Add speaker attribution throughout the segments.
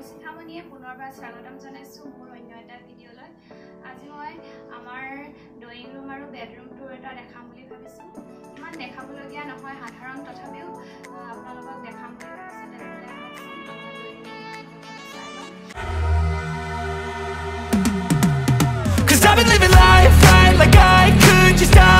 Speaker 1: মই শিখামণিয়ে পুনৰবাৰ স্বাগতম জনাইছোঁ মোৰ অন্য এটা ভিডিঅ'লৈ। আজি মই আমাৰ ড্ৰয়িং ৰুম আৰু বেডৰুম টুৰ এটা দেখাম বুলি ভাবিছোঁ। ইমান দেখাবলগীয়া নহয় সাধাৰণ তথাপিও আপোনালোকক দেখাম বুলি ভাবিছোঁ।
Speaker 2: Cause I've been living life right like I could just die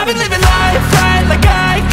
Speaker 2: I've been living life right like I